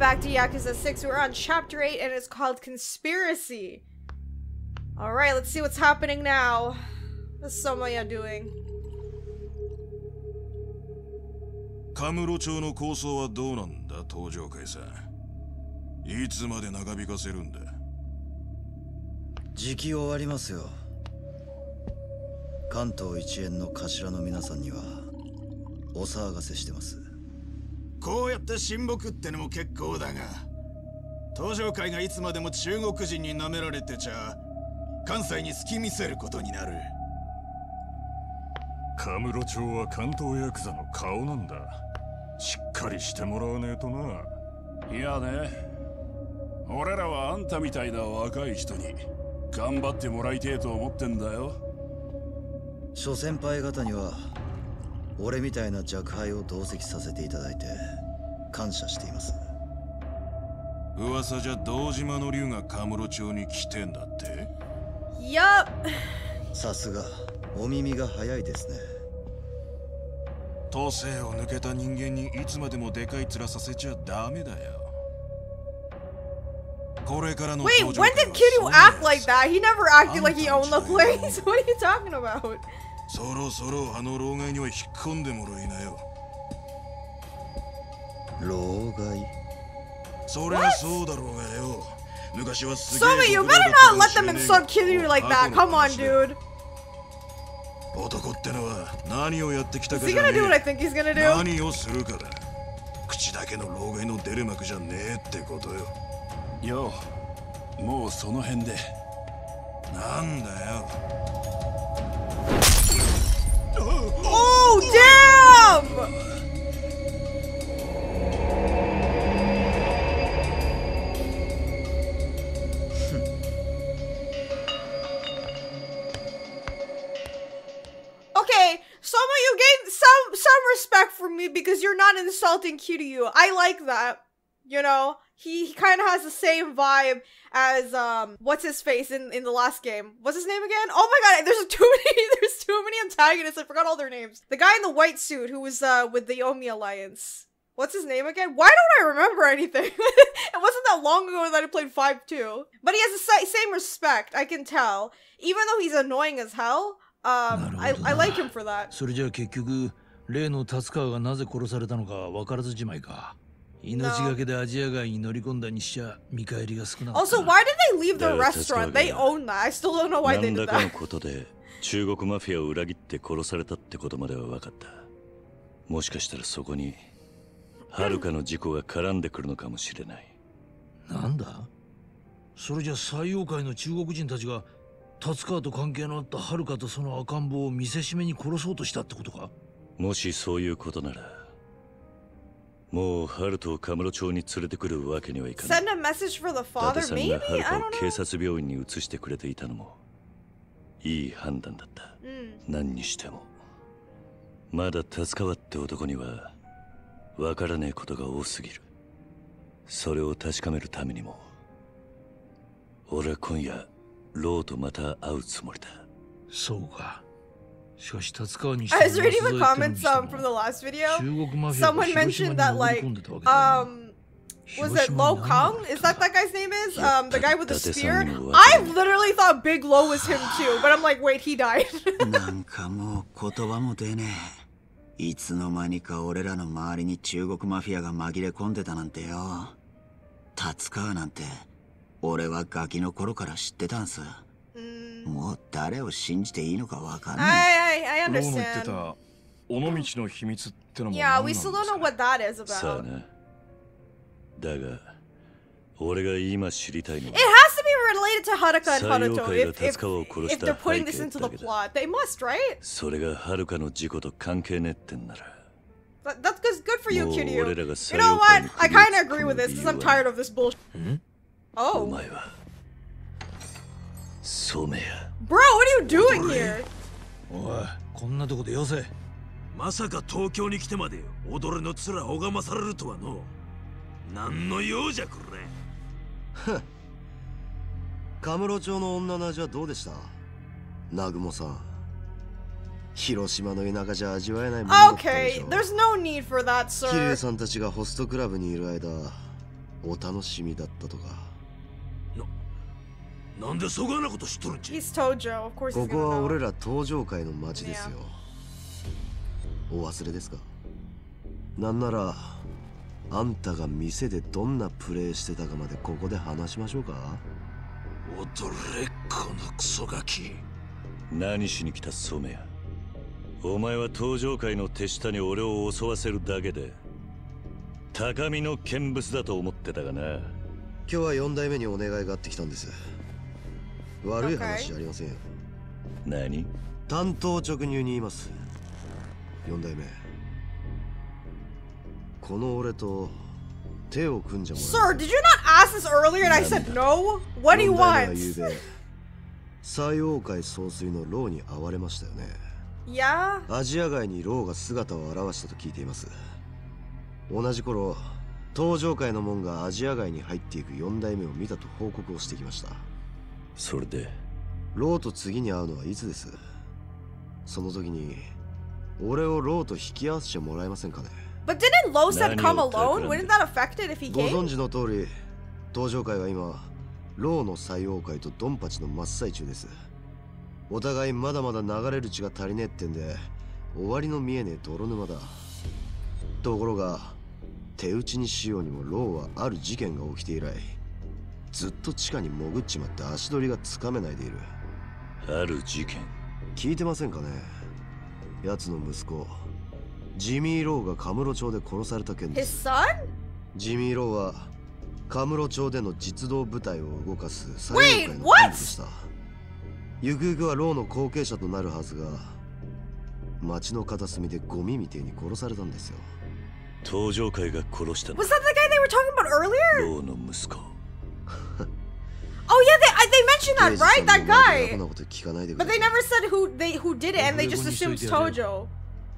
back to Yakuza 6. We're on chapter 8 and it's called Conspiracy. Alright, let's see what's happening now. What's Somaya doing? カムロ町の構想はどうなんだ東上会さんいつまで長引かせるんだ時期終わりますよ関東一円の頭の皆さんにはお騒がせしてますこうやって親睦ってのも結構だが東上会がいつまでも中国人に舐められてちゃ関西に隙見せることになる。カムロ町は関東ヤクザの顔なんだ。しっかりしてもらわねえとな。いやね。俺らはあんたみたいな若い人に頑張ってもらいてえと思ってんだよ。諸先輩方には俺みたいな若輩を同席させていただいて感謝しています噂じゃ堂島の竜がカムロ町に来てんだって？Yup. さすがお耳が早いですね都政を抜けた人間にいつまでもでかい面させちゃダメだよこれからの Wait, when 会 did は Kiryu act や like that? He never acted like he owned the place. What are you talking about? そろそろあの老害には引っ込んでもらいなよ老害そりゃそうだろうがよ昔はすげ Somi, え you 毒だ better not も let them ねえ insult が Kiryu like 過 that. Come on, dude. 男ってのは何をやってきたかじゃねえ?何をするかだ口だけの老害の出る幕じゃねえってことよようもうその辺でなんだよ damn! Hmm. Okay, some of you gained some some respect from me because you're not insulting Kiryu. I like that. You know, he, he kind of has the same vibe as um what's his face in in the last game. What's his name again? Oh my god, there's too many there's too many antagonists. I forgot all their names. The guy in the white suit who was uh with the Omi Alliance. What's his name again? Why don't I remember anything? it wasn't that long ago that I played 5 2. But he has the sa- same respect, I can tell. Even though he's annoying as hell, um, I, I like him for that. それじゃあ結局例の達川がなぜ殺されたのか分からずじまいか 命がけでアジア街に乗り込んだにしちゃ見返りが少なかった Also, why did they leave the restaurant? 川 They が own that. I still don't know why they 何 did らかの that. ことで中国マフィアを裏切って殺されたってことまでは分かったもしかしたらそこにはるかの事故が絡んでくるのかもしれないなんだそれじゃ西洋界の中国人たちが達川と関係のあったはるかとその赤ん坊を見せしめに殺そうとしたってことか？もしそういうことならもうハルトをカムロ町に連れてくるわけにはいかない。Send a ハルトを警.察病院に移してくれていたのもいい判断だった、何にしても。まだ達川って男には分からねえことが多すぎる。それを確かめるためにも俺は今夜ローとまた会うつもりだ。そうか I was reading the comments um, from the last video. Someone mentioned に that 潜 like um was it Lo Kong? Is that that guy's name is? Um the guy with the spear? I literally thought Big Lo was him too, but I'm like, wait, he died. なんかもう言葉も出ねえ。いつの間にか俺らの周りに中国マフィアが紛れ込んでたなんてよ。達川なんて、俺はガキの頃から知ってたんす。もう誰を信じていいのかわかんない。 I I, I ローの言って understand. た尾道の秘密ってのも Yeah, 何 we なん still です don't know what that is さあ about. なだが俺が今知りたいの It は has to be related to Haruka and 西洋 Haruto 界が if, 達 if, 川を殺し if た they're putting 背 this 景 into だ the けだ plot. They must, right? それがはるかの事故と関係ねえってんなら That, that's good, good for you, もう Kiryu. 俺らが You 西 know 洋 what? 界に I 首を kind 突 of っ込 agree む with this 理 because 由 I'm は tired of this bullshit. お Oh. 前は染谷。Bro, what are you doing here? おいこんなとこでよせ。まさか東京に来てまで踊りの面拝まされるとはの何の用じゃこれ。カムロ町の女の味はどうでした？南雲さん。広島の田舎じゃ味わえないものだったでし Okay, ょ there's no need for that, 桐生 sir. さんたちがホストクラブにいる間お楽しみだったとかなんでそがなこと知っとるんじゃ？ここは俺.ら登場界の街ですよ。お忘れですか？なんならあんたが店でどんなプレイしてたかまでここで話しましょうか？踊れこのクソガキ。何しに来た染谷？お前は登場界の手下に俺を襲わせるだけで高みの見物だと思ってたがな。今日は4代目にお願いがあってきたんです悪い.話じゃありませんよ何？担当直入に言います4代目この俺と手を組んじゃもら Sir, did you not ask this earlier and I said no? What do you 四代目は want? 総帥のローに会われましたよね Yeah? アジア外にローが姿を現したと聞いています同じ頃登場界の門がアジア外に入っていく4代目を見たと報告をしてきましたそれで？ローと次に会うのはいつです？その時に俺をローと引き合わせてもらえませんかね？But didn't Lo said come alone? Wouldn't that affect it if he ご came? 存知の通り登場界は今ローの西王界とドンパチの真っ最中です。お互いまだまだ流れる血が足りねえってんで終わりの見えねえ泥沼だ。ところが手打ちにしようにもローはある事件が起きて以来ずっと地下に潜っちまって足取りがつかめないでいる。ある事件。聞いてませんかね？奴の息子ジミー・ローがカムロ町で殺された件です?ジミー・ローはカムロ町での実動部隊を動かす最高会の?幹部でした。ゆくゆくはローの後継者となるはずが町の片隅でゴミみてえに殺されたんですよ。登場界が殺したの。Was that the guy they were talking about earlier? ローの息子 Oh yeah, they I, they mentioned that, 刑事 right? さ That んの前でアホ guy. なこと聞かないでく But だ they さい never said who they who did it, and they just assumed it's Tojo.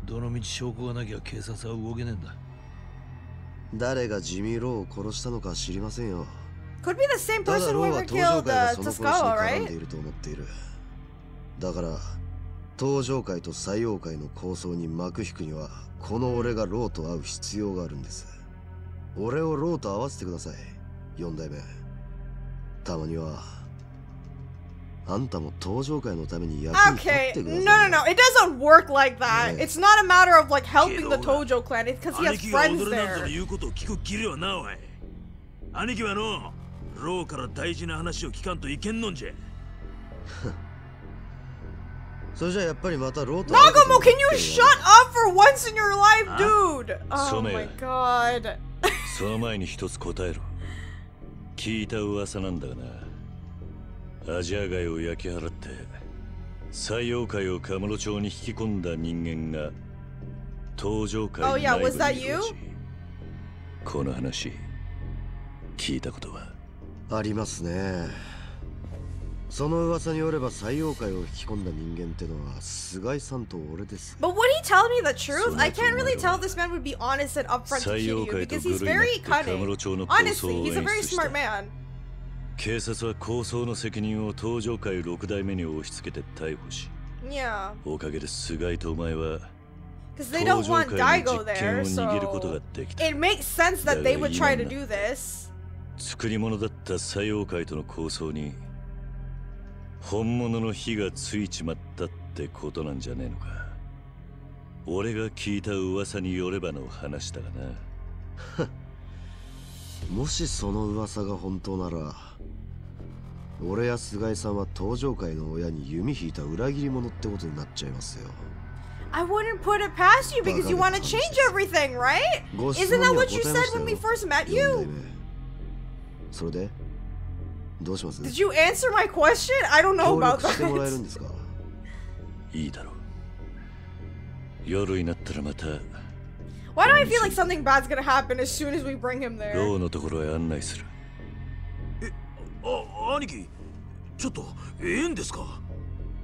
どの道証拠がなきゃ警察は動けねえんだ誰がジミー・ローを殺したのか知りませんよ Could be the same ただ person ロ who ーは ever 登場 killed 界が uh, その殺しに Toscawa, 絡んで right? いると思っているだから登場界と西洋界の構想に幕引くにはこの俺がローと会う必要があるんです俺をローと会わせてください4代目 たまにはあんたも登場界のために役に立っ Okay, てくだ no, さい no, no. It doesn't work like that. It's not a matter of like helping the Tojo clan. It's because he has 兄貴が friends 踊れなんぞの there. 言うことを聞くきりはなおい兄貴はのローから大事な話を聞かんといけんのんじゃそれじゃあやっぱりまたローと会うこと Nagamo, に can you shut わ up for once in your life, dude? Oh my god. その前に一つ答えろ聞いた噂なんだがな。アジア街を焼き払って西洋界をカムロ町に引き込んだ人間が登場界 Oh, の yeah, 内部にいるらしい you? この話聞いたことは？ありますねその噂によれば西洋界を引き込んだ人間ってのは菅井さんと俺です But would he tell me the truth? I can't really tell this man would be honest and upfront to 西洋 Kiryu 界と because グ he's very cunning. Honestly, を he's a 演 very smart man. 警察は構想の責任を登場界6代目に押し付けて逮捕し Yeah, おかげで菅井とお前は because they don't 登場 want 界 Daigo の実権 there, を握ることが so できた it makes sense that they would try to do this. 作り物だった西洋界との構想に本物の火がついちまったってことなんじゃねえのか。俺が聞いた噂によればの話だがな。もしその噂が本当なら俺や菅井さんは登場界の親に弓引いた裏切り者ってことになっちゃいますよ。I wouldn't put it past you because you want to change everything, right? Isn't 問 that what you said when よ we first met you? 目それで？どうします Did you answer my question? I don't know 協 about 力してもらえる that. んですかいいだろう夜になったらまた Why do I feel like something bad's gonna happen as soon as we bring him ロ there? ーのところへ案内するあ兄貴ちょっとええんですか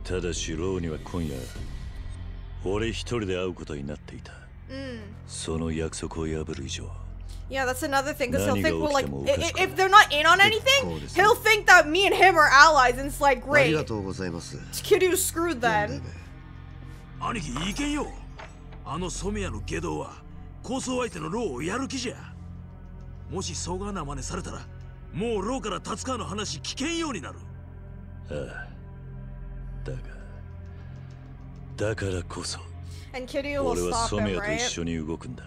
ただしローには今夜俺一人で会うことになっていた Mm. その約束を破る以上 Yeah, that's another thing because he'll think we're like, if they're not in on anything, he'll think that me and him are allies, and it's like, great, Kiryu's screwed then. 目兄貴いけんよあの染谷の下道は構想相手のローをやる気じゃもしそがな真似されたらもうローから達川の話聞けんようになるああだがだからこそ And Kiryu will 俺は stop 染 him, 谷と right? 一緒に動くんだ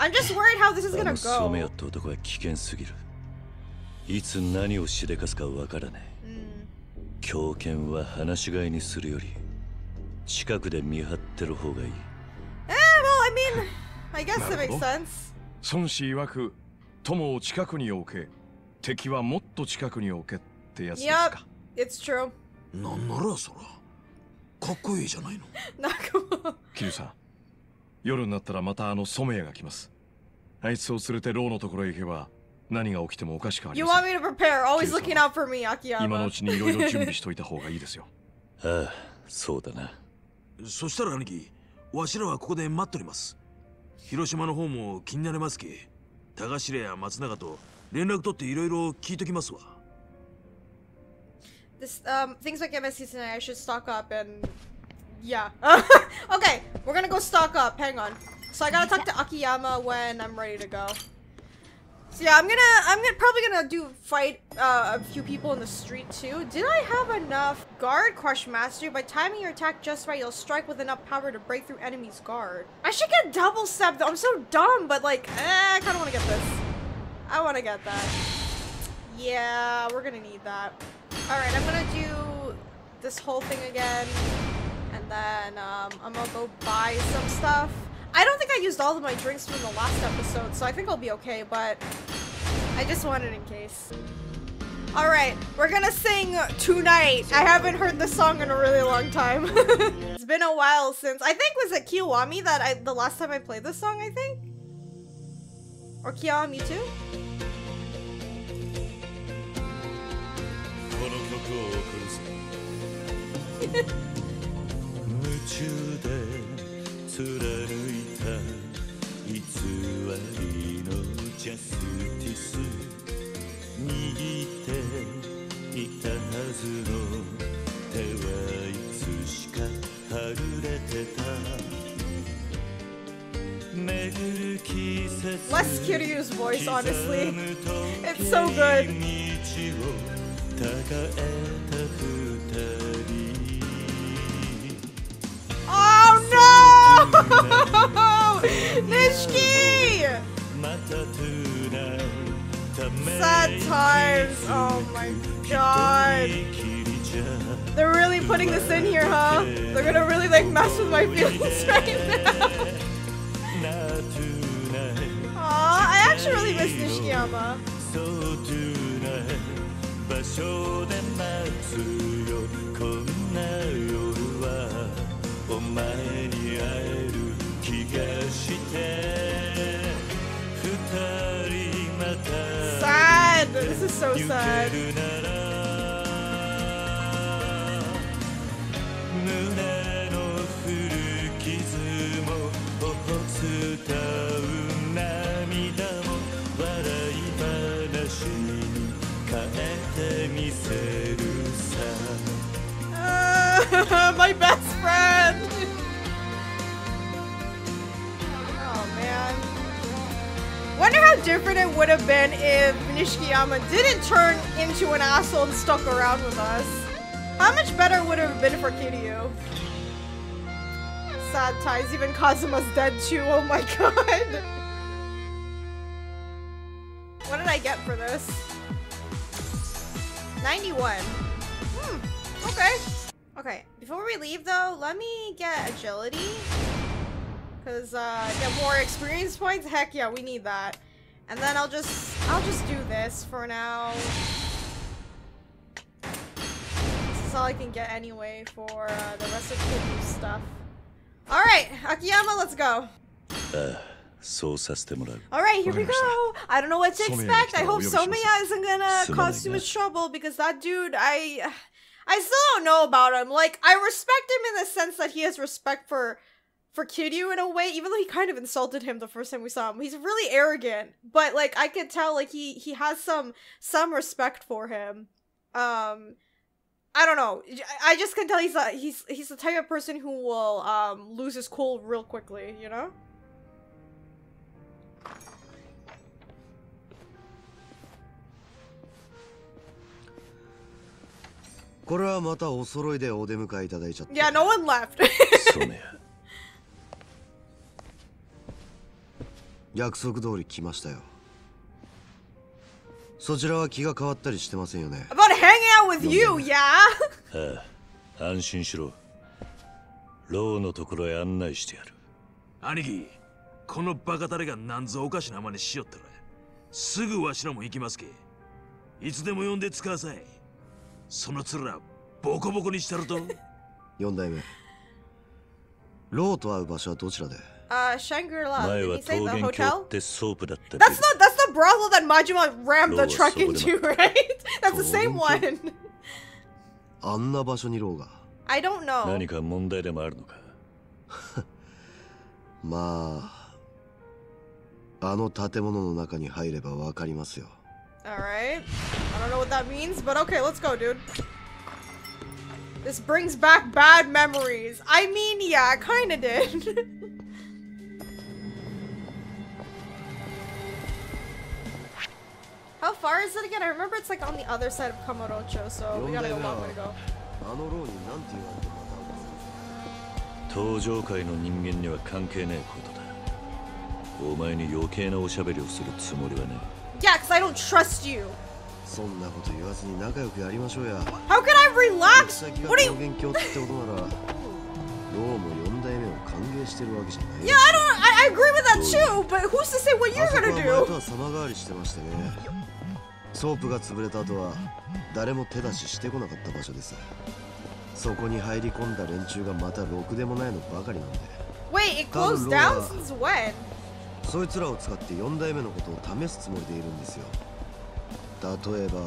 I'm just worried how this is あ gonna の染谷 go. って男は危険すぎるいつ何をしでかすかわからない狂犬は放し飼いにするより近くで見張ってる方がいい Eh, well, I mean, I guess that makes sense. 孫子曰く友を近くに置け敵はもっと近くに置けってやつです Yep, か it's true. なんならそらかっこいいじゃないの Nakama. キリさん夜になったらまたあの染谷が来ます あいつを連れてローのところへ行けば何が起きてもおかしくあり You ま want せん me to prepare? Always looking out for me, 今の Akiyama. うちにいろいろ準備しといた方がいいですよああそうだなそしたら兄貴わしらはここで待っとります広島の方も気になりますけ高城や松永と連絡取っていろいろ聞いときますわ This um things like MSC tonight. I should stock up and yeah. okay, we're gonna go stock up. Hang on. So I gotta talk to Akiyama when I'm ready to go. So yeah, I'm gonna I'm gonna probably gonna do fight uh, a few people in the street too. Did I have enough guard crush Master? By timing your attack just right, you'll strike with enough power to break through enemies' guard. I should get double step though. I'm so dumb, but like, eh, I kind of want to get this. I want to get that. Yeah, we're gonna need that. Alright, I'm gonna do this whole thing again. And then um, I'm gonna go buy some stuff. I don't think I used all of my drinks from the last episode, so I think I'll be okay, but I just wanted in case. Alright, we're gonna sing Tonight. I haven't heard this song in a really long time. it's been a while since. I think was it Kiwami that I the last time I played this song, I think? Or Kiwami 2? 貫いた偽りのジャスティス握っていたはずの手はいつしかはぐれてた巡る季節 Less Kiryu's voice, honestly. It's so good. 道を高えた二人 Nishiki! Sad times. Oh my god. They're really putting this in here, huh? They're gonna really like mess with my feelings right now. Aw, I actually really miss Nishikiyama. This is so sad. My best I wonder how different it would have been if Nishikiyama didn't turn into an asshole and stuck around with us. How much better would it have been for Kiryu? Sad ties, even Kazuma's dead too, oh my god. What did I get for this? 91. Hmm, okay. Okay, before we leave though, let me get agility. Cause uh, get more experience points? Heck yeah, we need that. And then I'll just, I'll just do this for now. This is all I can get anyway for uh, the rest of the stuff. Alright, Akiyama, let's go. Uh. Alright, here we go. I don't know what to expect. I hope Somiya isn't gonna cause too much trouble because that dude, I... I still don't know about him. Like, I respect him in the sense that he has respect for for Kiryu in a way, even though he kind of insulted him the first time we saw him. He's really arrogant, but like I could tell like he he has some some respect for him. Um I don't know. I just can tell he's a, he's he's the type of person who will um lose his cool real quickly, you know? Yeah, no one left. 約束通り来ましたよ。そちらは気が変わったりしてませんよね。About hanging out with you, yeah? あ あ安心しろ。ローのところへ案内してやる。兄貴このバカタレがなんぞおかしな真似しよったらすぐわしらも行きますけ。いつでも呼んで使わさい。その面ボコボコにしたると。4代目。ローと会う場所はどちらで？Uh, Shangri-La. 前 Did は he say 桃 the 源郷 hotel? ってソープだったけ That's ど not that's the brothel that Majima rammed the Lower truck Soda into, right? That's the same one. あんな場所にローが I don't know. 何か問題でもあるのかまああの建物の中に入ればわかりますよ Alright. I don't know what that means, but okay, let's go, dude. This brings back bad memories. I mean, yeah, it kinda did. How far is it again? I remember it's like on the other side of Kamurocho, so we gotta go a long way to go. あのローに何て言われてもまた会うんです登場界の人間には関係ないことだお前に余計なおしゃべりをするつもりはね Yeah, because I don't trust you. そんなこと言わずに仲良くやりましょうや How can I relax? 先が What do you. 桃源郷ってことならローも4代目を歓迎してるわけじゃない Yeah, I don't. I, I agree with that too, but who's to say what あ you're そこ gonna は前 do? とは様変わりしてましたね ソープが潰れた後は誰も手出ししてこなかった場所ですそこに入り込んだ連中がまたろくでもないのばかりなんで Wait, it closed down uh, since when? そいつらを使って4代目のことを試すつもりでいるんですよ例えば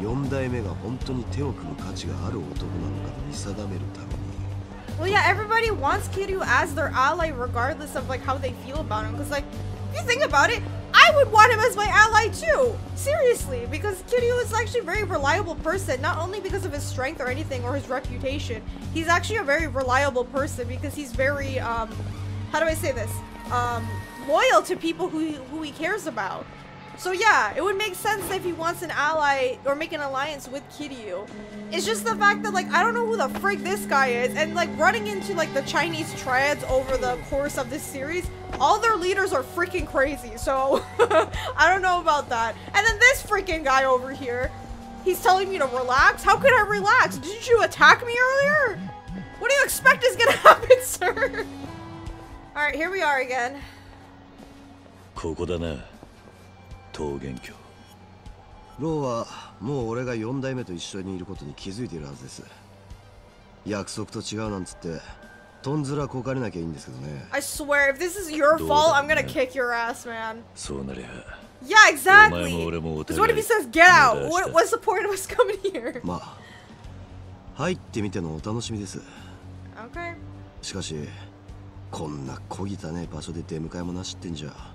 4代目が本当に手を組む価値がある男なのか見定めるために Well, yeah, everybody wants Kiryu as their ally regardless of like how they feel about him. Because like, if you think about it, I would want him as my ally too. Seriously, because Kiryu is actually a very reliable person. Not only because of his strength or anything or his reputation, he's actually a very reliable person because he's very um, how do I say this? Um, loyal to people who who he cares about. So yeah, it would make sense if he wants an ally or make an alliance with Kiryu. It's just the fact that like I don't know who the frick this guy is, and like running into like the Chinese triads over the course of this series, all their leaders are freaking crazy. So I don't know about that. And then this freaking guy over here, he's telling me to relax. How could I relax? Didn't you attack me earlier? What do you expect is gonna happen, sir? All right, here we are again. ここだな 桃源郷ローはもう俺が4代目と一緒にいることに気づいているはずです約束と違うなんつってとんずらこかれなきゃいいんですけどね I swear, if this is your fault, I'm gonna kick your ass, man. そうなりゃ Yeah, お前 exactly. も俺もお Because what if he says get out? What, what's the point of us coming here? まあ入ってみてのお楽しみです Okay. しかしこんな小汚い場所で出迎えもなしってんじゃ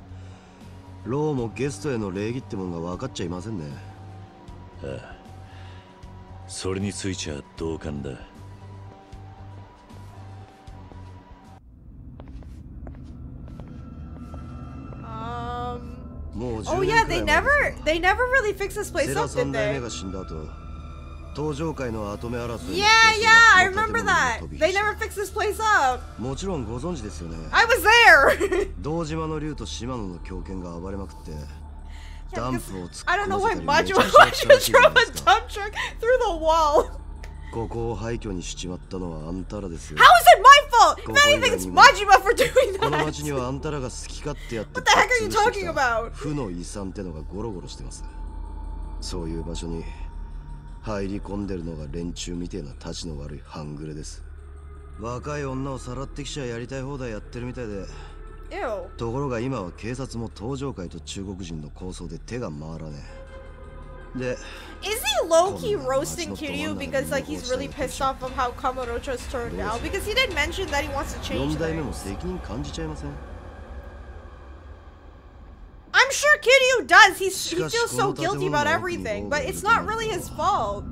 ローもゲストへの礼儀ってもんが分かっちゃいませんねああそれについちゃ同感だ Um. もう Oh 10 yeah, 年 they くらい never they never really fixed this 前 place up, did 3代目 they? 登場界の跡目争い Yeah, yeah, I remember that. They never fixed this place up. もちろんご存知ですよね I was there. 堂島の竜と島野の狂犬が暴れまくってダンプを突っ I don't 込 know ま why せたり Majima めちゃくちゃ Majima したらしいじゃ drove a dump truck through the wall. ここを廃墟にしちまったのはあんたらですよ How is it my fault? If anything, 外 it's Majima for doing この that. 町にはあんたらが好き勝手やって What the heck are you talking た about? 負の遺産ってのがゴロゴロしてますそういう場所に入り込んでるのが連中みてえなたちの悪い半グレです若い女をさらってきちゃやりたい放題やってるみたいで.ところが今は警察も登場界と中国人の抗争で手が回らねえで Is he low key roasting Kiryu because like he's really pissed off of how Kamurocho's turned out? Because he did mention that he wants to change 4代目も things. 責任感じちゃいません I'm sure Kiryu does. He's, he feels so guilty about everything, but it's と not really his fault.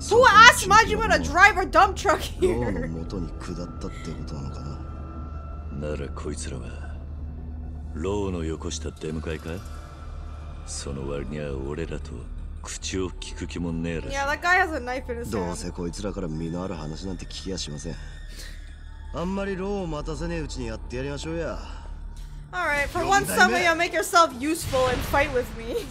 そ Who asked Majima が to drive a dump truck here? いつらはローのよこした出迎えかその割には俺らと口を聞く気もねえらどう.せこいつらから身のある話なんて聞きやしませんあんまりローを待たせねえうちにやってやりましょうや Alright, for once, Samuya, make yourself useful and fight with me.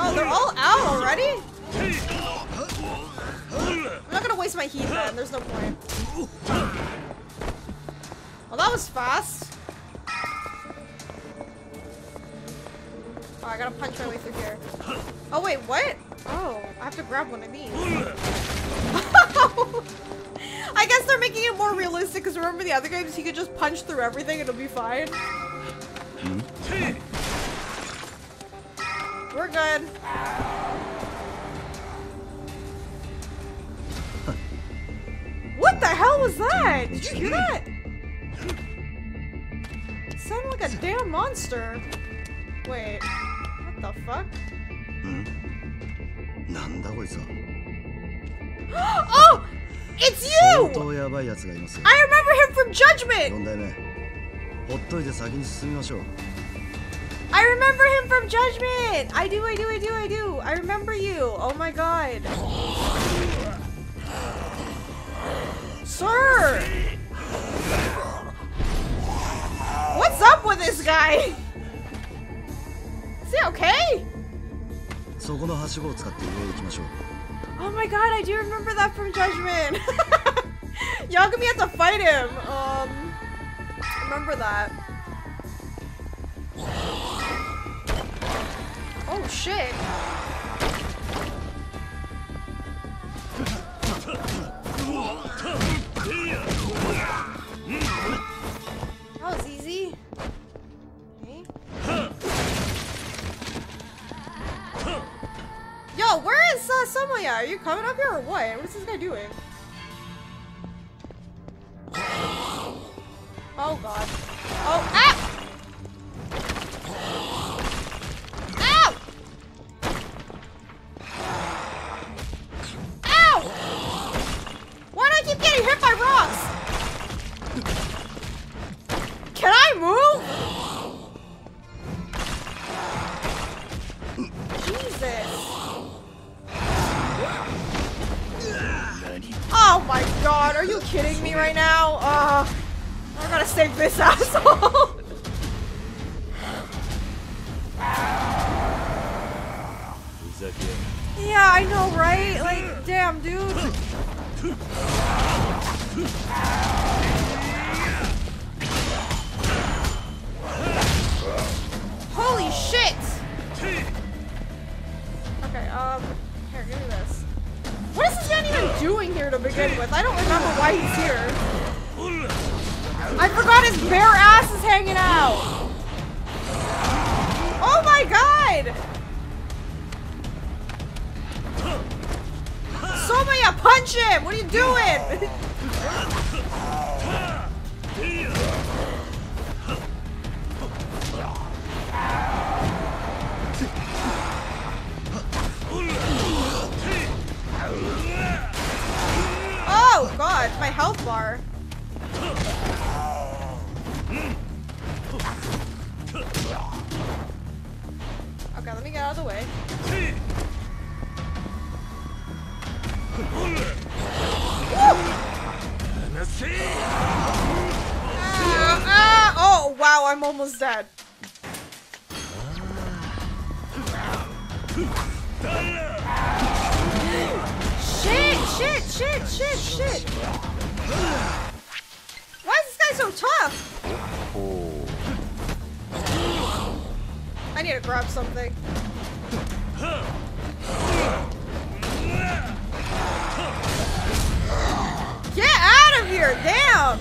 Oh, they're all out already? I'm not gonna waste my heat then, there's no point. Well, that was fast. Oh, I gotta punch my way through here. Oh, wait, what? I have to grab one of these. I guess they're making it more realistic because remember the other games, he could just punch through everything and it'll be fine. Hmm? We're good. What the hell was that? Did you hear that? It sounded like a damn monster. Wait, what the fuck? なんだこいつは oh! It's 相 you! 当やばいやつがいます I remember him from Judgment! 4代目ほっといて先に進みましょう I remember him from Judgment! I do, I do, I do, I do. I remember you. Oh my god. Sir! What's up with this guy? Is he okay? そこのはしごを使って上へ行きましょう Oh my god, I do remember that from Judgment. Yagami had to fight him. Um, remember that. Oh shit. You coming up here or what? What is this guy doing? Somaya, punch him! What are you doing? Oh god, my health bar. Okay, let me get out of the way. Ah, oh wow, I'm almost dead. Shit, shit, shit, shit, shit. Why is this guy so tough? I need to grab something. Here, damn!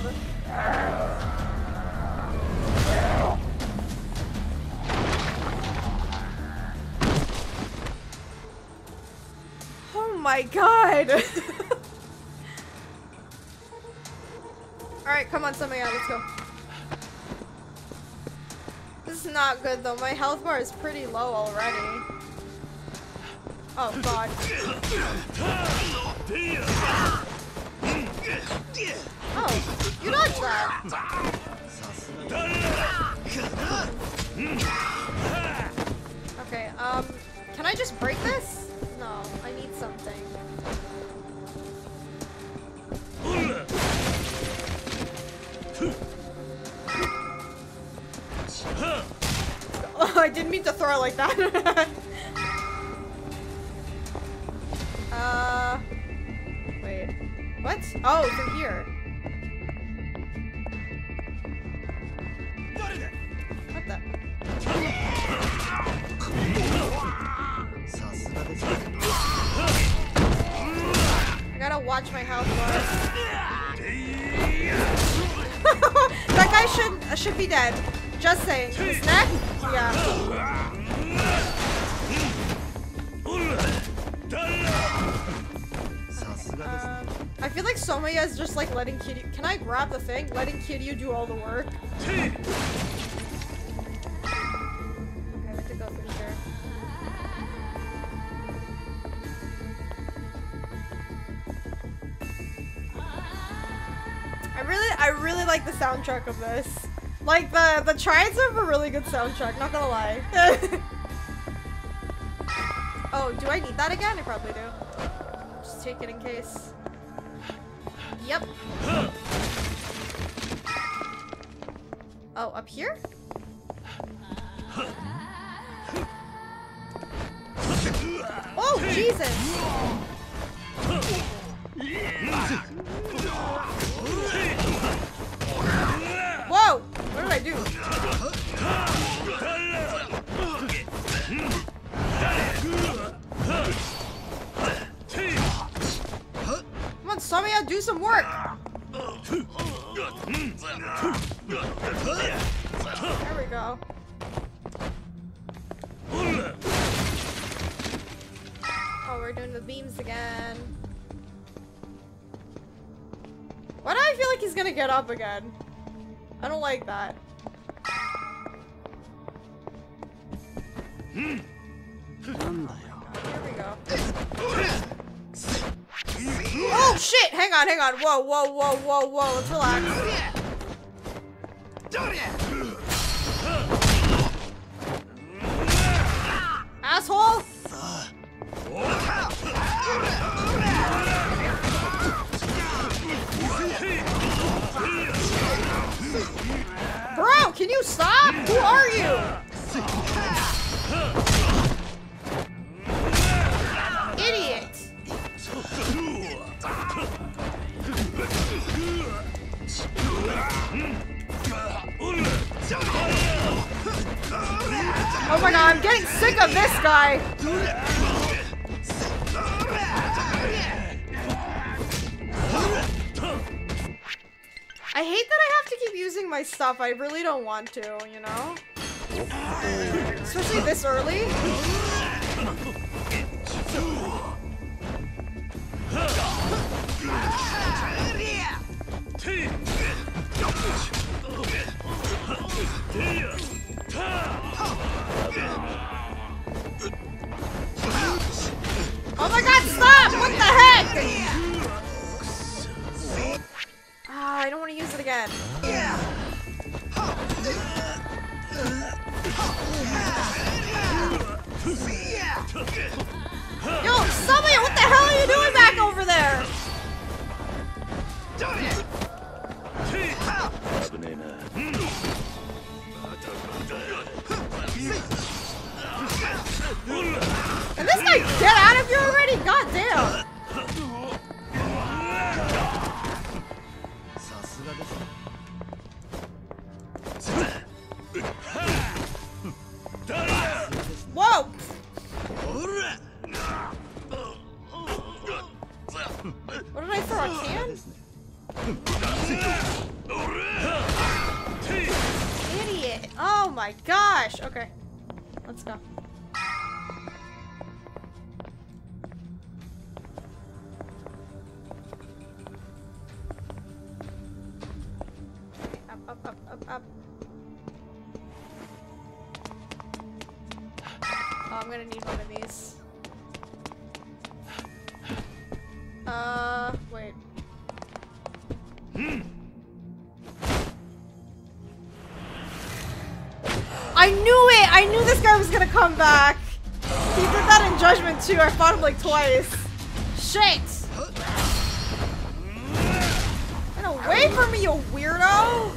Oh my god! Alright, come on, somebody out, let's go. This is not good though, my health bar is pretty low already. Oh god. Oh, you dodged that. Okay, um, can I just break this? No, I need something. Oh, I didn't mean to throw it like that. uh, what? Oh, from here. I gotta watch my health bar. that guy should uh, should be dead. Just saying. His neck? Yeah. Feel like Somaya is just like letting Kiryu- Can I grab the thing? Letting Kiryu do all the work. Okay, I have to go through here. I really, I really like the soundtrack of this. Like the the Triads have a really good soundtrack. Not gonna lie. oh, do I need that again? I probably do. Just take it in case. Yep. Oh, up here? Oh, Jesus! Up again? I don't like that. Here we go. Oh shit! Hang on, hang on. Whoa, whoa, whoa, whoa, whoa. Let's relax. Using my stuff. I really don't want to, you know? Especially this early. Oh my god, stop! What the heck? Ah, I don't want to use it again. Yeah. Yo, somebody, what the hell are you doing back over there? Can this guy get out of here already? Goddamn! Idiot! Oh my gosh! Okay, let's go. Oh, I'm gonna need one of these. Knew this was gonna come back. He did that in Judgment too. I fought him like twice. Shit! Get away from me, you weirdo!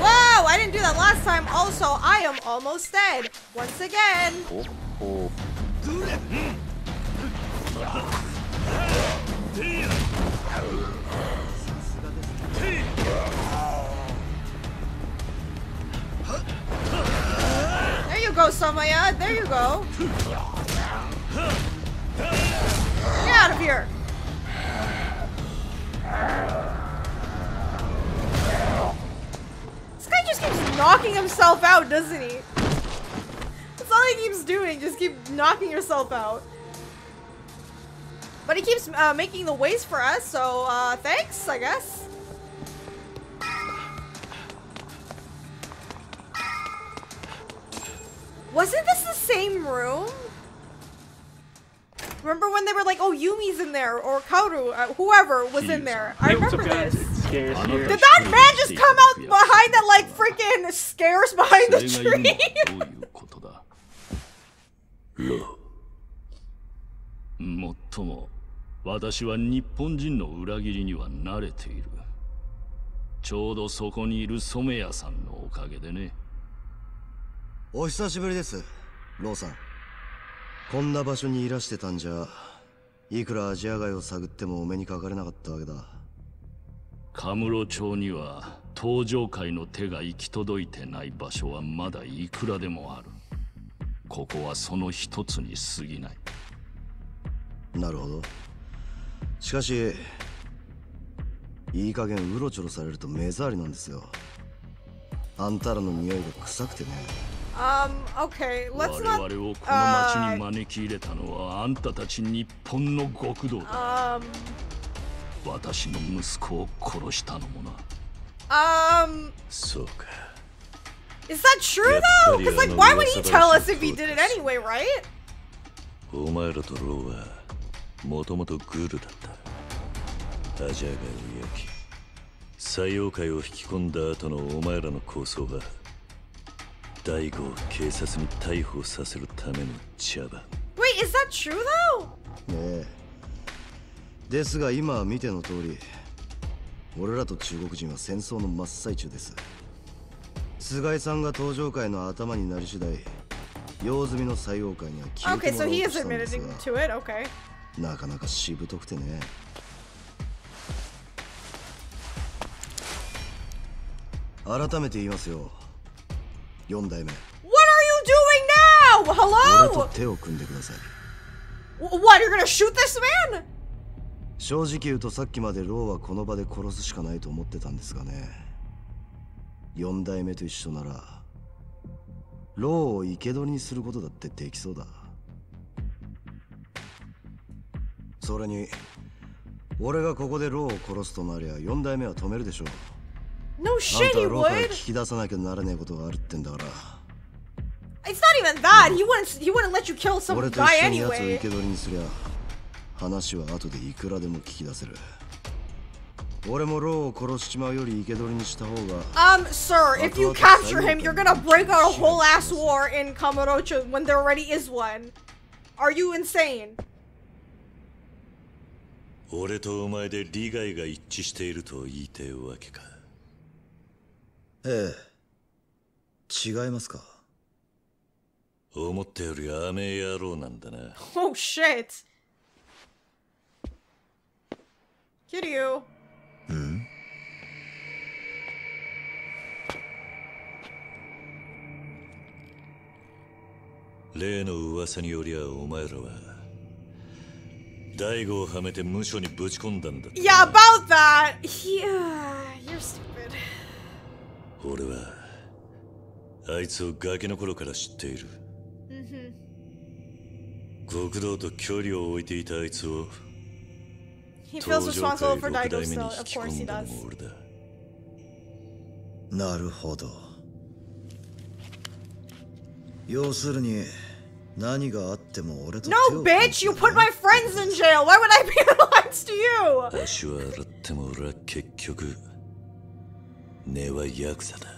Whoa! I didn't do that last time. Also, I am almost dead. Once again. Oh, There you go. Get out of here. This guy just keeps knocking himself out, doesn't he? That's all he keeps doing, just keep knocking yourself out. But he keeps uh, making the ways for us, so uh, thanks, I guess. same room? Remember when they were like, oh, Yumi's in there, or Kaoru, uh, whoever was in there. I remember this. Did that man just come out behind that, like, freaking scares behind the tree? もっとも私は日本人の裏切りには慣れているちょうどそこにいる染谷さんのおかげでねお久しぶりです ローさん。こんな場所にいらしてたんじゃいくらアジア街を探ってもお目にかかれなかったわけだ。カムロ町には登場界の手が行き届いてない場所はまだいくらでもある。ここはその一つに過ぎない。なるほど。しかしいい加減うろちょろされると目障りなんですよ。あんたらの匂いが臭くてね Um, okay, let's 我 not. 々をこの町に招き入れたのはあんたたち日本の極道だ Um, 私の息子を殺したのもな um, そうか is that true though? Because, like, why would he tell us if he did it anyway, right? お前らとローはもともとグルだったアジア街を焼き採用界を引き込んだ後のお前らの構想は 大悟を警察に逮捕させるための茶番 Wait, is that true though? ねえですが今見ての通り俺らと中国人は戦争の真っ最中です菅井さんが登場界の頭になり次第用済みの採用会には消え Okay, ても so らおう he と is したんです admitting が to it. Okay. なかなかしぶとくてね改めて言いますよ4代目 What are you doing now? 俺 Hello? と手を組んでください Wh- What? You're gonna shoot this man? 正直言うとさっきまでローはこの場で殺すしかないと思ってたんですがね4代目と一緒ならローを生け捕りにすることだってできそうだそれに俺がここでローを殺すとなりゃ4代目は止めるでしょう No あん shit, た he はローから would. 聞き出さなきゃならねえことがあるってんだから It's not even that. He wouldn't. He wouldn't let you kill some 俺と guy 一緒に奴を生 anyway. け捕りにすりゃ話は後でいくらでも聞き出せる俺もローを殺しちまうより生け捕りにした方が Um, sir, if you capture him, you're gonna break out a whole ass war in Kamurocho when there already is one. Are you insane? 俺とお前で利害が一致していると言いてえわけか ええ違いますか？思ったより甘え野郎なんだな Oh shit. Kiryu. うん例の噂によりゃお前らは大悟をはめて無所にぶち込んだんだ Yeah, about that. Yeah, you're stupid. 俺はあいつをガキの頃から知っている Mm-hmm. 極道と距離を置いていたあいつを He feels 登場 responsible 界 for 六 Daigo 代目に still. 引 Of き course 込 he んだ does. のも俺だなるほど要するに何があっても俺と No, bitch! You put my friends in jail! Why would I be alliance to you? 足は洗っても俺は結局根はヤクザだ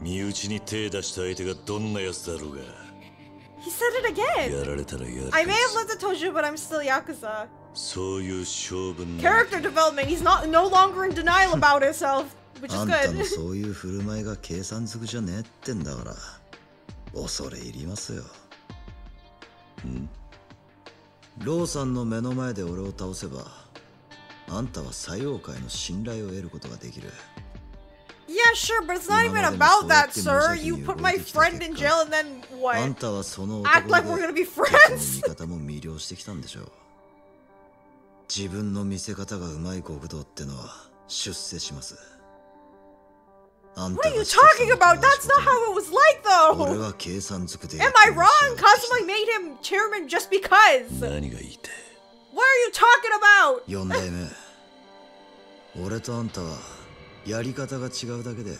身内に手出した相手がどんな奴だろうが He said it again! やられたらやる I may have lived at Tojo, but I'm still Yakuza. そういう勝負の Character development, he's not no longer in denial about himself, which is あんたの good. そういう振る舞いが計算づくじゃねえってんだから恐れ入りますよんローさんの目の前で俺を倒せばあんたは採用界の信頼を得ることができる Yeah, sure, but it's not even about that, sir. You put my friend in jail and then あ what? んたはその Act 男 like で we're gonna be friends? 味方も魅了してきたんでしょう自分の見せ方がうまい極道ってのは出世しますあん What た are you talking about? That's not how it was like, though! は計算づくで Am I wrong? Kazuma made him chairman just because! 何が言いて What are you talking about? 4代目俺とあんたはやり方が違うだけで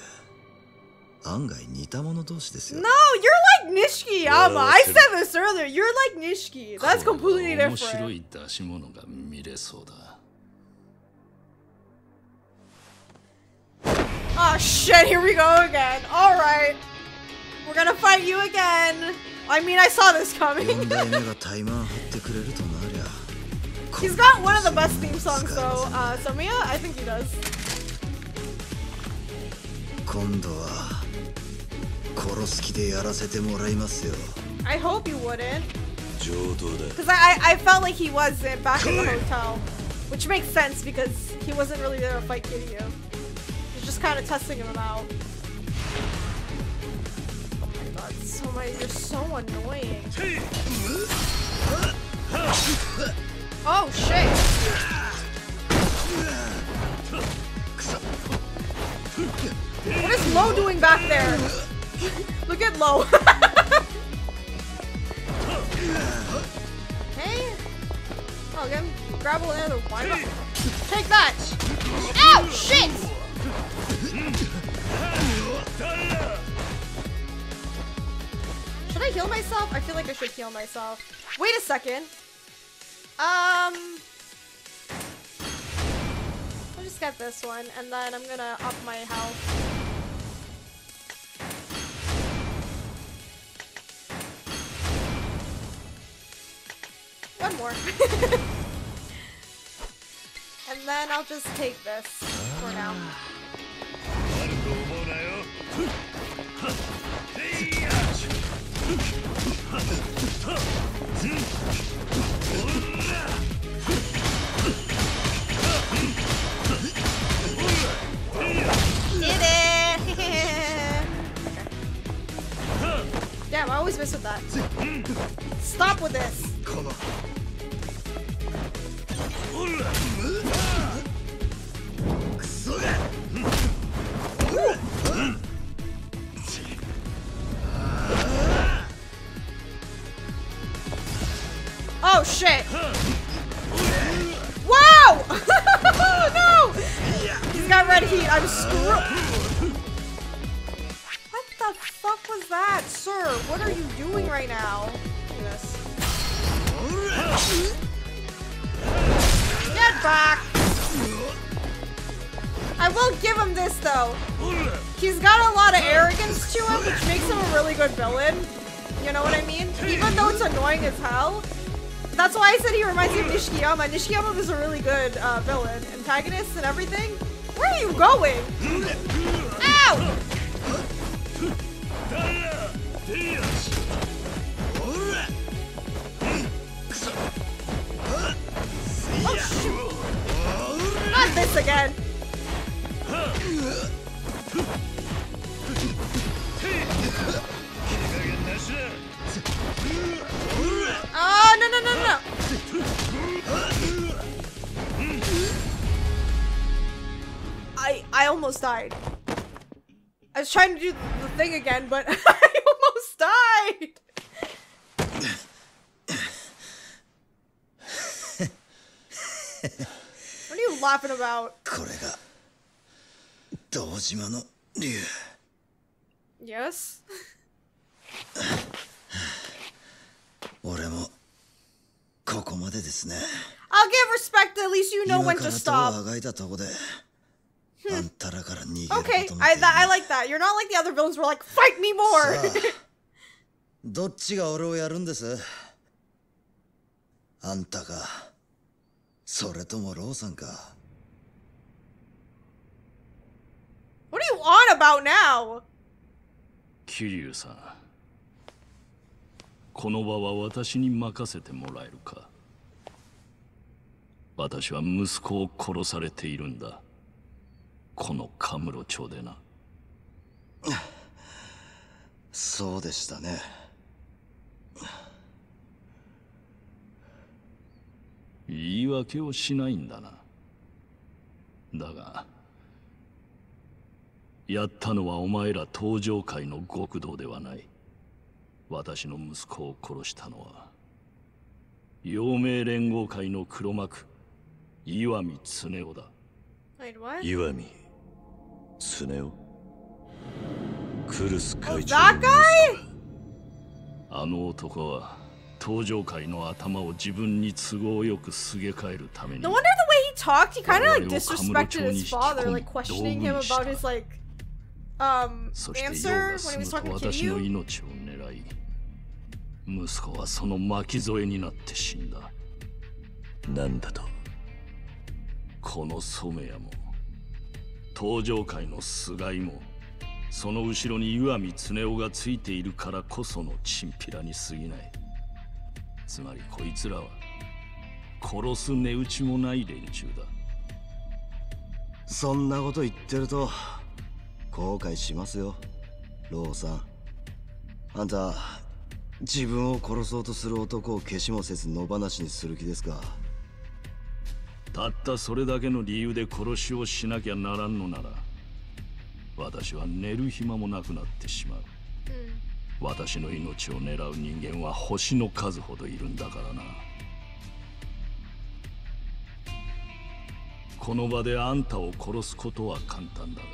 案外似た者同士ですよ No, you're like Nishikiyama. I said this earlier. You're like Nishiki. That's completely 面白 different. い出し物が見れそうだ Oh shit, here we go again. Alright. We're gonna fight you again. I mean, I saw this coming. He's got one of the best theme songs though, uh, Someya? I think he does. I hope you wouldn't. Because I, I felt like he was back in the hotel, which makes sense because he wasn't really there to fight Kiryu. He's just kind of testing him out. Oh my god, so many, you're so annoying. Oh shit! What is Lo doing back there? Look at Lo. hey. Oh, again, grab a land of why not? Take that! Ow! Shit! Should I heal myself? I feel like I should heal myself. Wait a second. Um. I'll just get this one, and then I'm gonna up my health. One more. and then I'll just take this for now. Damn, I always mess with that. Stop with this. Reminds me of Nishikiyama. Nishikiyama was a really good uh, villain, antagonist and everything. Where are you going? Ow! Oh shoot! Not this again! Oh no no no no! I I almost died. I was trying to do the thing again, but I almost died. what are you laughing about? Yes. 俺もここまでですね I'll give respect at least you know 今 when か to らと stop あがいたとこであんたらから逃げる Okay, ことも I, that, I like that. You're not like the other villains who are like, fight me more! さあどっちが俺をやるんですあんたかそれともローさんか what are you on about now? 桐生さん この場は私に任せてもらえるか。私は息子を殺されているんだ。このカムロ町でな。そうでしたね。言い訳をしないんだな。だがやったのはお前ら登場界の極道ではない私の息子を殺したのは陽明連合会の黒幕岩見恒夫だ?岩見恒夫クルス Oh, 会長 guy? あの男は登場界の頭を自分に都合よくすげ替えるために No wonder the way he talked, he kind of like disrespected his father, 引 like questioning him about his like um そして用 answer が when he 済 was talking to 私の you. 息子はその巻き添えになって死んだ。なんだと？この染谷も登場界の菅井もその後ろに岩見恒夫がついているからこそのチンピラに過ぎない。つまりこいつらは殺す値打ちもない連中だ。そんなこと言ってると後悔しますよローさん。あんた自分を殺そうとする男を消しもせず野放しにする気ですか？たったそれだけの理由で殺しをしなきゃならんのなら私は寝る暇もなくなってしまう。私の命を狙う人間は星の数ほどいるんだからな。この場であんたを殺すことは簡単だが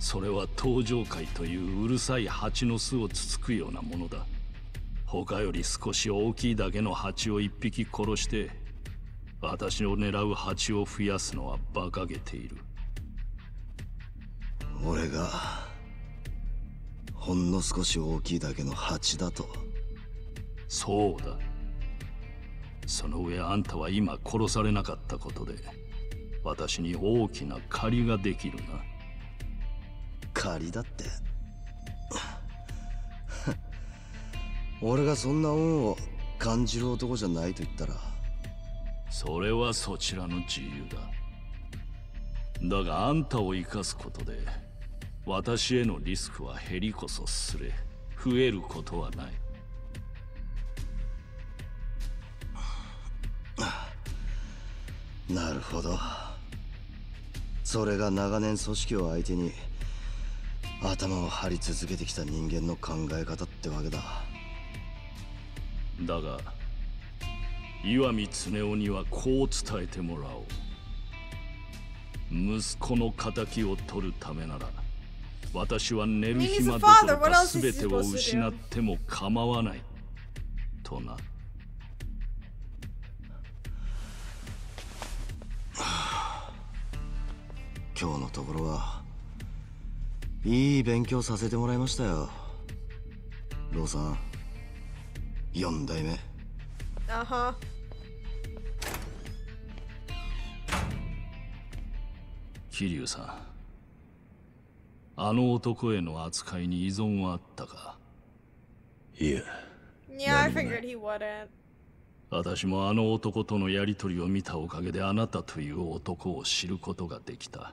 それは登場界といううるさい蜂の巣をつつくようなものだ他より少し大きいだけの蜂を一匹殺して私を狙う蜂を増やすのは馬鹿げている。俺がほんの少し大きいだけの蜂だと。そうだ。その上あんたは今殺されなかったことで私に大きな借りができるな。借りだって俺がそんな恩を感じる男じゃないと言ったら。それはそちらの自由だ。だがあんたを生かすことで私へのリスクは減りこそすれ。増えることはない。なるほど。それが長年組織を相手に頭を張り続けてきた人間の考え方ってわけだだが岩見恒夫にはこう伝えてもらおう。息子の敵を取るためなら私は寝る暇どころか全てを失っても構わない。とな。今日のところはいい勉強させてもらいましたよ。ローさん。4代目。Uh huh. 桐生さん。あの男への扱いに依存はあったか？いや Yeah, I figured he wouldn't. 私もあの男とのやりとりを見たおかげであなたという男を知ることができた。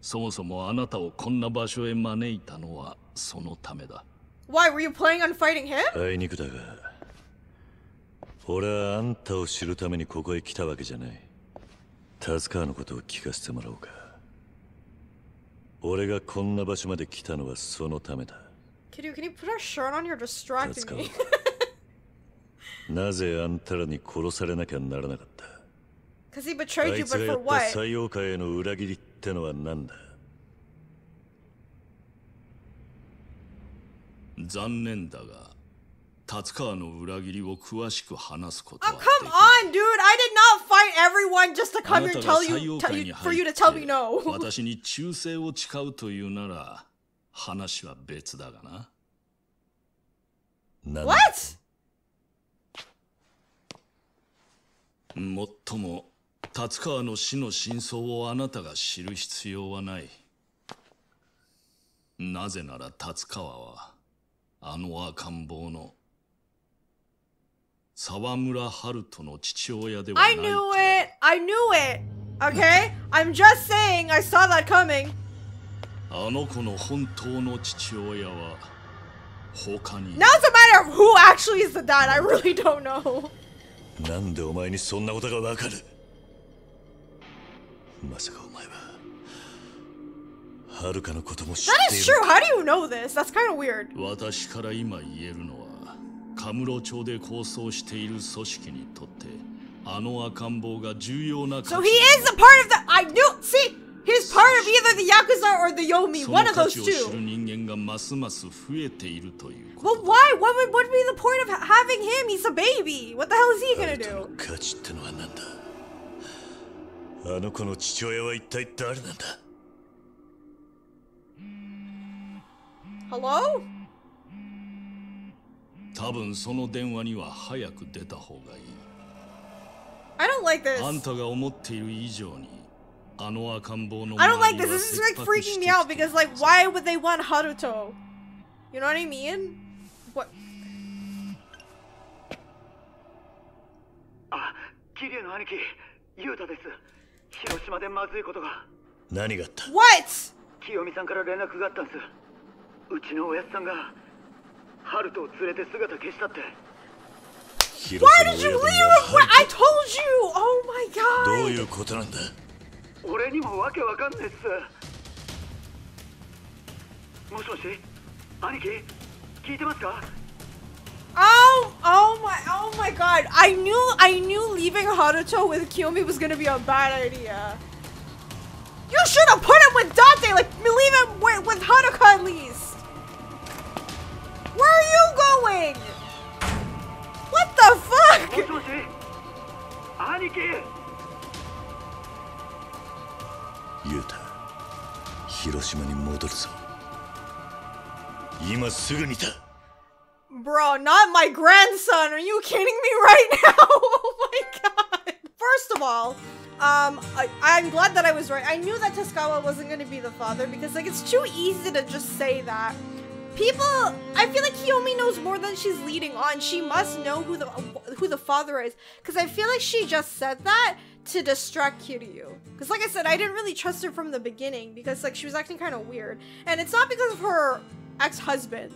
そもそもあなたをこんな場所へ招いたのはそのためだ Why were you planning on fighting him? あいにくだが俺はあんたを知るためにここへ来たわけじゃない達川のことを聞かせてもらおうか俺がこんな場所まで来たのはそのためだ Can you can you put a shirt on? You're distracting Let's me. なぜあんたらに殺されなきゃならなかった Cause he あ betrayed you, いつ but がや for った what? 採用会への裏切りってのは何だ 残念だが達川の裏切りを詳しく話すこと Oh, come on, dude. I did not fight everyone just to あ come な here た and が tell you, 採 tell you に for 入 you っ to て tell me no. 私に忠誠を誓うというなら話は別だがな。What? もっとも達川の死の真相をあなたが知る必要はないなぜなら達川はあの赤ん坊の沢村春人の父親ではな I い knew it. I knew it. Okay? I'm just saying I saw that coming. あの子の本当の父親は他に Now it's a matter of who actually is the dad. I really don't know. なんでお前にそんなことがわかるまさかお前ははるかのことも知っ That てい is る true. How do you know this? That's kind of weird. 私から今言えるのはカムロ町で構想している組織にとってあの赤ん坊が重要な So he is a part of the. I knew. See, he's part of either the yakuza or the yomi. そ One の of 価 those two. る人間がますます増えているという Well, why? What would what would be the point of ha- having him? He's a baby. What the hell is he gonna do? あの子の父親は一体誰なんだ Hello? 多分その電話には早く出た方がいい I don't like this. あんたが思っている以上にあの赤ん坊の I don't 周 like り this. は This is 切 like 迫 freaking し me て out because like why would they want Haruto? You know what I mean? What? あ、桐生の兄貴、雄太です。広島でまずいことが。何があった What? 清美さんから連絡があったんです。 うちのおやつさんが、春人を連れて姿消したって。Why did you leave him? What? I told you. Oh my ど god. ういうことなんだ俺にもわけわかんないっす。もしもし兄貴聞いてますか Oh, oh my, oh my god. I knew, I knew leaving Haruto with Kiyomi was gonna be a bad idea. You should have put him with Dante, like leave him with, with Haruka at least. doing? What the fuck? Yuta, Hiroshima に戻るぞ。今すぐにだ。Bro, not my grandson. Are you kidding me right now? oh my god. First of all, um, I, am glad that I was right. I knew that Tatsukawa wasn't going to be the father because, like, it's too easy to just say that. People, I feel like Kiyomi knows more than she's leading on. She must know who the who the father is because I feel like she just said that to distract Kiryu. Because, like I said, I didn't really trust her from the beginning because, like, she was acting kind of weird, and it's not because of her ex-husband.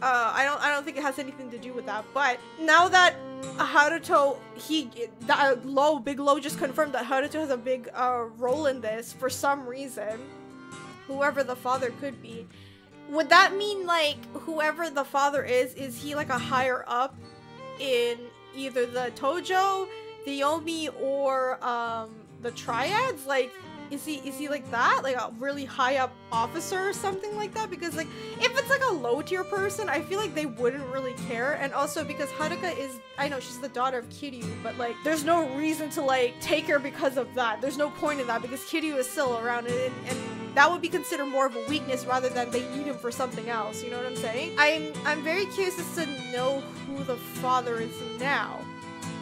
Uh, I don't I don't think it has anything to do with that. But now that Haruto he that Lo Big Lo just confirmed that Haruto has a big uh, role in this for some reason. Whoever the father could be, would that mean like whoever the father is is he like a higher up in either the Tojo, the Yomi, or um the Triads? Like is he is he like that? Like a really high up officer or something like that? Because like if it's like a low tier person i feel like they wouldn't really care. And also because haruka is i know she's the daughter of kiryu but like there's no reason to like take her because of that. There's no point in that because kiryu is still around and, and that would be considered more of a weakness rather than they need him for something else you know what i'm saying i'm i'm very curious as to know who the father is now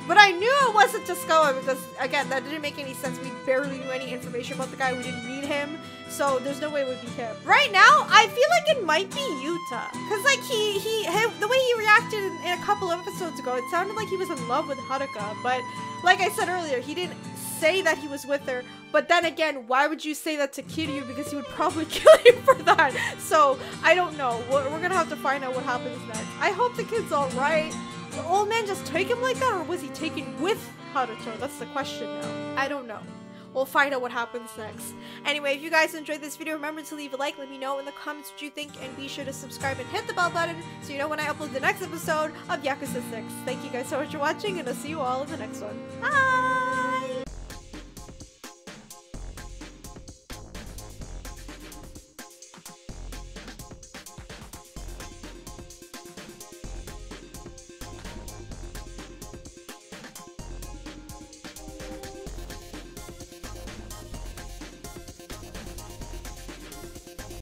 but I knew it wasn't Tascoa because, again, that didn't make any sense. We barely knew any information about the guy. We didn't read him. So there's no way it would be him. Right now, I feel like it might be Yuta. Because, like, he, he, he, the way he reacted in, in a couple of episodes ago, it sounded like he was in love with Haruka. But, like I said earlier, he didn't say that he was with her. But then again, why would you say that to Kiryu? Because he would probably kill you for that. So, I don't know. We're, we're gonna have to find out what happens next. I hope the kid's alright. The old man just take him like that, or was he taken with Haruto? That's the question now. I don't know. We'll find out what happens next. Anyway, if you guys enjoyed this video, remember to leave a like, let me know in the comments what you think, and be sure to subscribe and hit the bell button so you know when I upload the next episode of Yakuza 6. Thank you guys so much for watching, and I'll see you all in the next one. Bye!